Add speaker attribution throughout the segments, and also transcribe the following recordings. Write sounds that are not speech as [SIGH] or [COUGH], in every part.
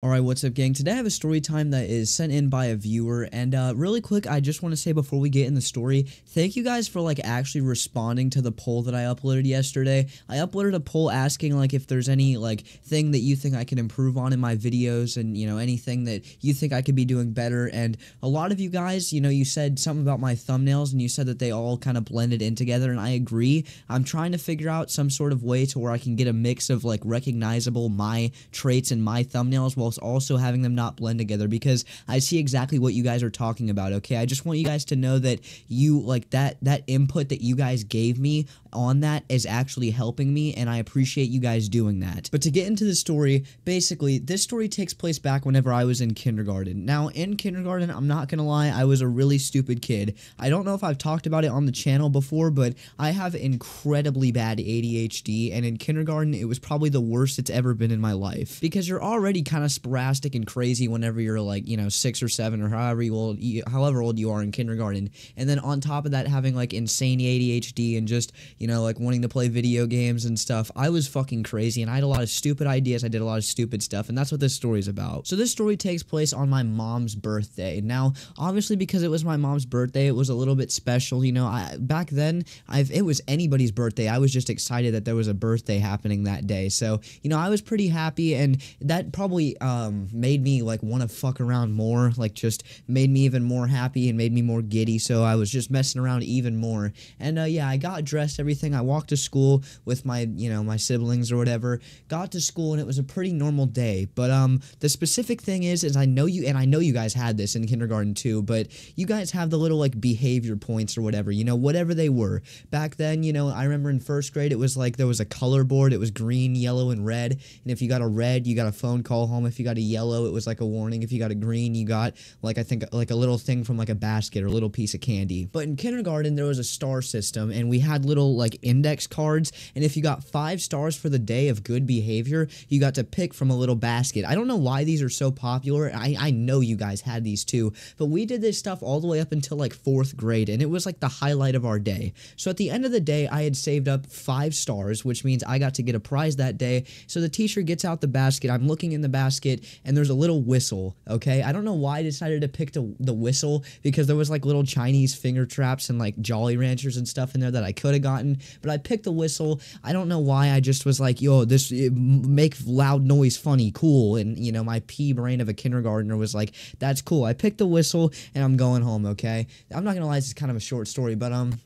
Speaker 1: Alright, what's up gang? Today I have a story time that is sent in by a viewer, and uh, really quick, I just want to say before we get in the story, thank you guys for like actually responding to the poll that I uploaded yesterday. I uploaded a poll asking like if there's any like thing that you think I can improve on in my videos and you know anything that you think I could be doing better, and a lot of you guys, you know, you said something about my thumbnails and you said that they all kind of blended in together, and I agree. I'm trying to figure out some sort of way to where I can get a mix of like recognizable my traits and my thumbnails while also having them not blend together because I see exactly what you guys are talking about, okay? I just want you guys to know that you like that that input that you guys gave me on that is actually helping me and I appreciate you guys doing that. But to get into the story, basically this story takes place back whenever I was in kindergarten. Now, in kindergarten, I'm not to lie, I was a really stupid kid. I don't know if I've talked about it on the channel before, but I have incredibly bad ADHD and in kindergarten it was probably the worst it's ever been in my life because you're already kind of sporadic and crazy whenever you're like you know six or seven or however old however old you are in kindergarten. And then on top of that having like insane ADHD and just you know like wanting to play video games and stuff I was fucking crazy and I had a lot of stupid ideas. I did a lot of stupid stuff and that's what this story is about. So this story takes place on my mom's birthday. Now obviously because it was my mom's birthday it was a little bit special you know I back then I've it was anybody's birthday. I was just excited that there was a birthday happening that day. So you know I was pretty happy and that probably um made me like want to fuck around more, like just made me even more happy and made me more giddy. So I was just messing around even more. And uh, yeah, I got dressed, everything. I walked to school with my, you know, my siblings or whatever. Got to school and it was a pretty normal day. But um, the specific thing is, is I know you, and I know you guys had this in kindergarten too. But you guys have the little like behavior points or whatever, you know, whatever they were back then. You know, I remember in first grade it was like there was a color board. It was green, yellow, and red. And if you got a red, you got a phone call home. If you got a yellow, it was like a warning. If you got a green, you got like I think like a little thing from like a basket or a little piece of candy. But in kindergarten, there was a star system, and we had little like index cards. And if you got five stars for the day of good behavior, you got to pick from a little basket. I don't know why these are so popular. I, I know you guys had these too, but we did this stuff all the way up until like fourth grade, and it was like the highlight of our day. So at the end of the day, I had saved up five stars, which means I got to get a prize that day. So the teacher gets out the basket. I'm looking in the basket, and there's a little whistle, okay? I don't know why I decided to pick the, the whistle because there was like little Chinese finger traps and like Jolly Ranchers and stuff in there that I could have gotten, but I picked the whistle. I don't know why I just was like, yo, this make loud noise funny, cool. And you know, my pea brain of a kindergartner was like, that's cool. I picked the whistle and I'm going home, okay? I'm not gonna lie, this is kind of a short story, but um,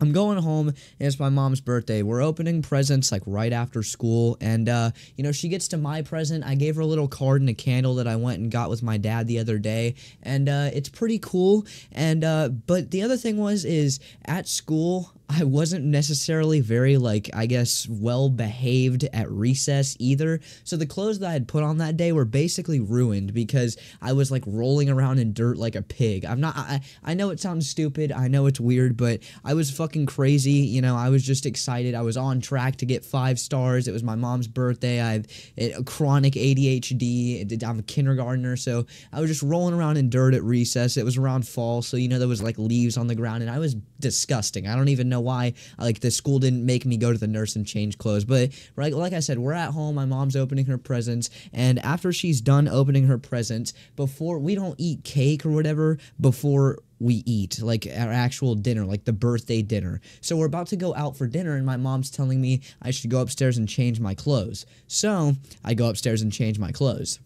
Speaker 1: I'm going home and it's my mom's birthday. We're opening presents like right after school and uh, you know, she gets to my present. I gave her a little card and a candle that I went and got with my dad the other day and uh, it's pretty cool and uh, but the other thing was is at school I wasn't necessarily very, like, I guess, well behaved at recess either. So the clothes that I had put on that day were basically ruined because I was, like, rolling around in dirt like a pig. I'm not, I, I know it sounds stupid. I know it's weird, but I was fucking crazy. You know, I was just excited. I was on track to get five stars. It was my mom's birthday. I have a chronic ADHD. I'm a kindergartner. So I was just rolling around in dirt at recess. It was around fall. So, you know, there was, like, leaves on the ground and I was disgusting. I don't even know know why like the school didn't make me go to the nurse and change clothes. But right, like I said, we're at home. My mom's opening her presents, and after she's done opening her presents, before we don't eat cake or whatever before we eat, like our actual dinner, like the birthday dinner. So we're about to go out for dinner, and my mom's telling me I should go upstairs and change my clothes. So I go upstairs and change my clothes.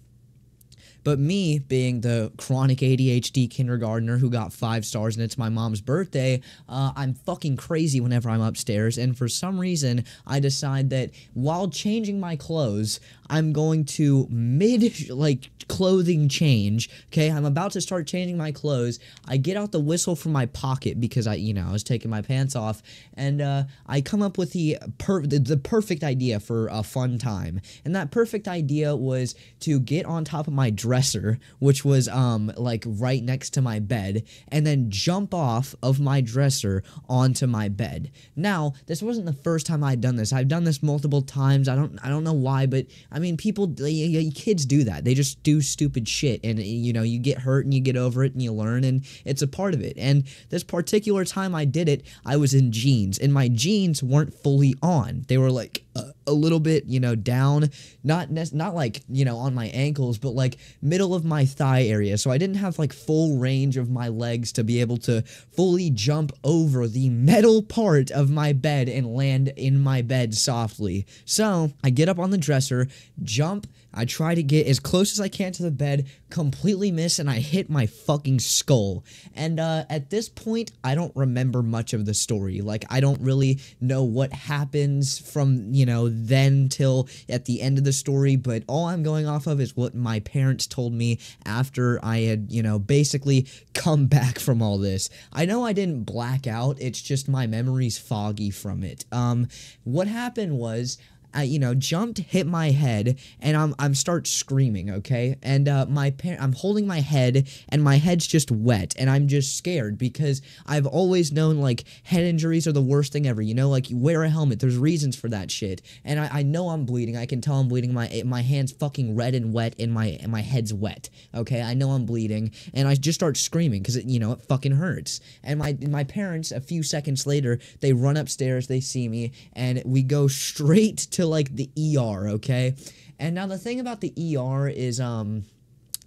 Speaker 1: But me being the chronic ADHD kindergartner who got five stars and it's my mom's birthday, uh, I'm fucking crazy whenever I'm upstairs. And for some reason, I decide that while changing my clothes, I'm going to mid [LAUGHS] like clothing change. Okay, I'm about to start changing my clothes. I get out the whistle from my pocket because I, you know, I was taking my pants off, and uh, I come up with the per the, perfect idea for a fun time. And that perfect idea was to get on top of my dresser, which was um like right next to my bed, and then jump off of my dresser onto my bed. Now, this wasn't the first time I'd done this. I've done this multiple times. I don't I don't know why, but I mean, people, kids do that. They just do stupid shit, and you know, you get hurt and you get over it and you learn, and it's a part of it. And this particular time I did it, I was in jeans, and my jeans weren't fully on. They were like. Uh, a little bit, you know, down, not not like, you know, on my ankles, but like middle of my thigh area. So I didn't have like full range of my legs to be able to fully jump over the metal part of my bed and land in my bed softly. So I get up on the dresser, jump, I try to get as close as I can to the bed, completely miss, and I hit my fucking skull. And uh, at this point, I don't remember much of the story. Like, I don't really know what happens from, you know, then till at the end of the story, but all I'm going off of is what my parents told me after I had, you know, basically come [LAUGHS] back from all this. I know I didn't black out, it's just my memory's foggy from it. Um, what happened was, I, you know, jumped, hit my head, and I'm I'm start screaming, okay? And uh, my par- I'm holding my head, and my head's just wet, and I'm just scared because I've always known like head injuries are the worst thing ever. You know, like you wear a helmet. There's reasons for that shit, and I, I know I'm bleeding. I can tell I'm bleeding. My my hands fucking red and wet, and my and my head's wet. Okay, I know I'm bleeding, and I just start screaming because it you know it fucking hurts. And my my parents a few seconds later they run upstairs, they see me, and we go straight to like the ER, okay? And now the thing about the ER is um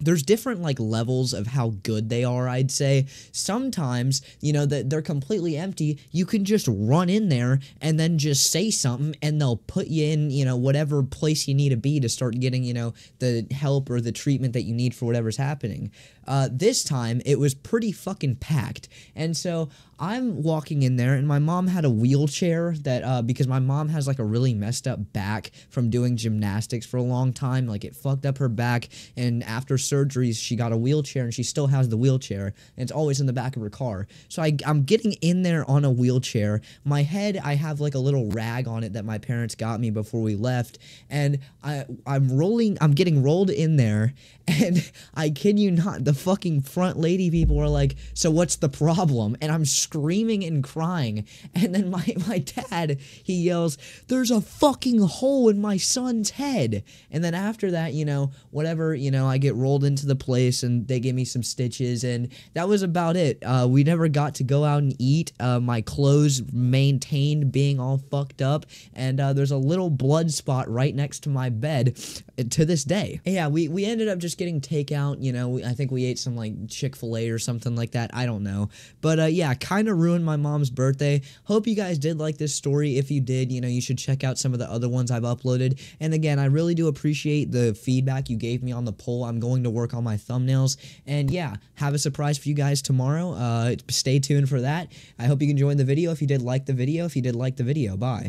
Speaker 1: there's different like levels of how good they are i'd say. Sometimes you know that they're completely empty you can just run in there and then just say something and they'll put you in you know whatever place you need to be to start getting you know the help or the treatment that you need for whatever's happening. Uh, this time it was pretty fucking packed. And so I'm walking in there, and my mom had a wheelchair that uh, because my mom has like a really messed up back from doing gymnastics for a long time. Like it fucked up her back, and after surgeries, she got a wheelchair, and she still has the wheelchair, and it's always in the back of her car. So I, I'm getting in there on a wheelchair. My head, I have like a little rag on it that my parents got me before we left, and I I'm rolling, I'm getting rolled in there, [LAUGHS] and I kid you not, the fucking front lady people are like, "So what's the problem?" And I'm screaming and crying. And then my, [LAUGHS] my dad, he yells, There's a fucking hole in my son's head. And then after that, you know, whatever, you know, I get rolled into the place and they gave me some stitches. And that was about it. Uh, we never got to go out and eat. Uh, my clothes maintained being all fucked up. And uh, there's a little blood spot right next to my bed uh, to this day. Yeah, we, we ended up just getting takeout. You know, I think we ate some like Chick fil A or something like that. I don't know. But uh, yeah, kind of ruined my mom's birthday. Hope you guys did like this story. If you did, you know, you should check out some of the other ones I've uploaded. And again, I really do appreciate the feedback you gave me on the poll. I'm going to work on my thumbnails. And yeah, have a surprise for you guys tomorrow. Uh, stay tuned for that. I hope you enjoyed the video. If you did like the video, if you did like the video, bye.